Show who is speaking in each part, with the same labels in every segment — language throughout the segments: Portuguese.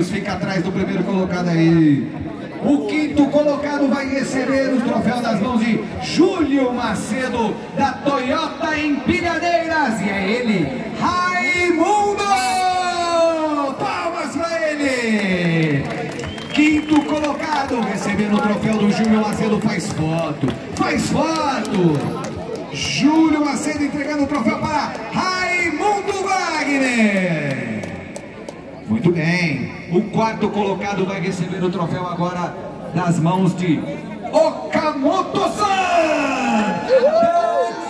Speaker 1: Fica atrás do primeiro colocado aí. O quinto colocado vai receber o troféu das mãos de Júlio Macedo, da Toyota Empilhadeiras. E é ele, Raimundo! Palmas para ele! Quinto colocado, recebendo o troféu do Júlio Macedo, faz foto, faz foto! Júlio Macedo entregando o troféu para Raimundo Wagner. Muito bem. O quarto colocado vai receber o troféu agora das mãos de Okamoto-san.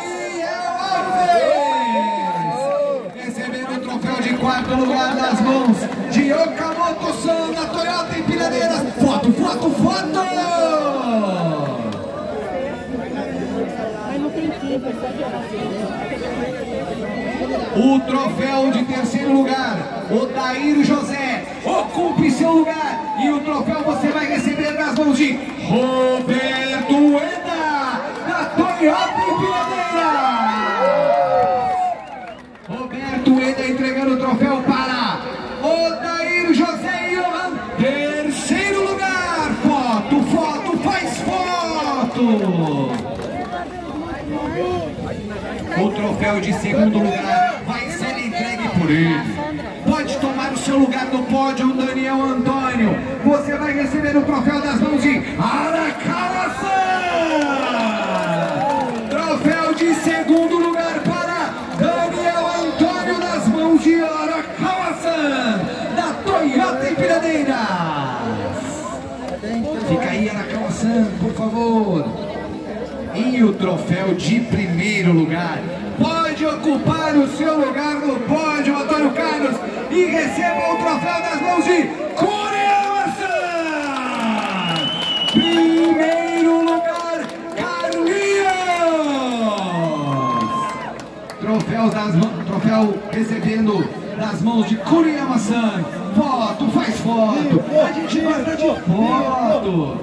Speaker 1: Daniel Alves. Recebendo o troféu de quarto lugar das mãos de Okamoto-san da Toyota Empilhadeiras. Foto, foto, foto. O troféu de terceiro lugar, Odair José, ocupe seu lugar. E o troféu você vai receber nas mãos de Roberto Eda, da Toyota Empilhadeira. Roberto Eda entregando o troféu para Odair José Johan, terceiro lugar. Foto, foto, faz foto. O troféu de segundo lugar vai ser entregue por ele. Pode tomar o seu lugar no pódio, Daniel Antônio. Você vai receber o troféu das mãos de Arakawa-san. Troféu de segundo lugar para Daniel Antônio nas mãos de Arakawa-san, da Toyota Empilhadeiras. Fica aí, Arakawa-san, por favor e o troféu de primeiro lugar. Pode ocupar o seu lugar no pódio, e receba o troféu das mãos de Coreia-san! Primeiro lugar, Carlinhos! Troféu, das, troféu recebendo das mãos de Kuriyama-san. Foto, faz foto. A gente gosta de foto.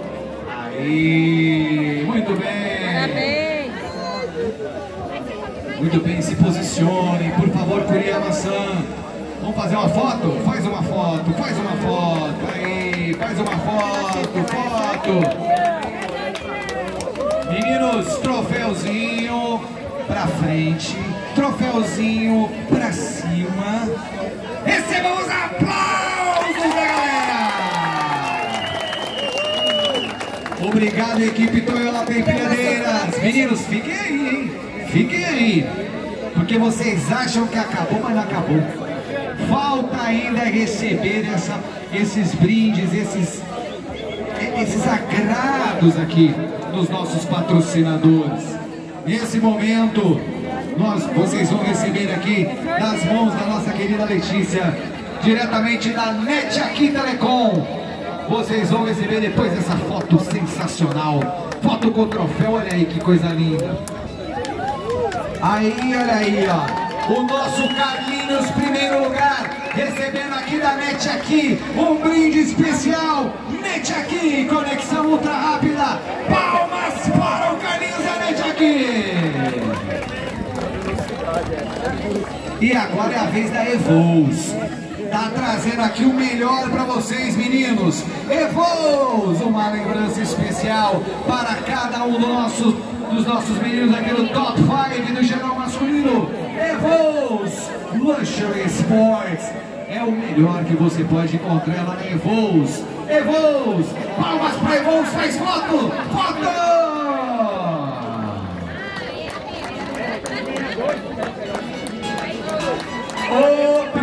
Speaker 1: Aí, muito bem. Muito bem, se posicione, por favor, Kuriyama-san. Vamos fazer uma foto? Faz uma foto, faz uma foto. Aí, faz uma foto, foto. Meninos, troféuzinho pra frente, troféuzinho pra cima. Recebam os aplausos da galera! Obrigado, equipe Toyota Empilhadeiras. Meninos, fiquem aí, hein? Fiquem aí. Porque vocês acham que acabou, mas não acabou. Ainda receber essa, esses brindes, esses, esses agrados aqui dos nossos patrocinadores. Nesse momento, nós, vocês vão receber aqui das mãos da nossa querida Letícia, diretamente da NET aqui Telecom. Vocês vão receber depois essa foto sensacional. Foto com troféu, olha aí que coisa linda. Aí, olha aí, ó. O nosso Carlinhos, primeiro lugar, recebendo aqui da NET aqui, um brinde especial. NET aqui, conexão ultra rápida. Palmas para o Carlinhos da NET aqui. E agora é a vez da Evols. Tá trazendo aqui o melhor para vocês, meninos. Evols, uma lembrança especial para cada um do nosso, dos nossos meninos aqui do Top 5 do geral masculino. Luxury Sports. É o melhor que você pode encontrar lá em Evols. Evols! Palmas para Evols, faz foto! Foto! O oh,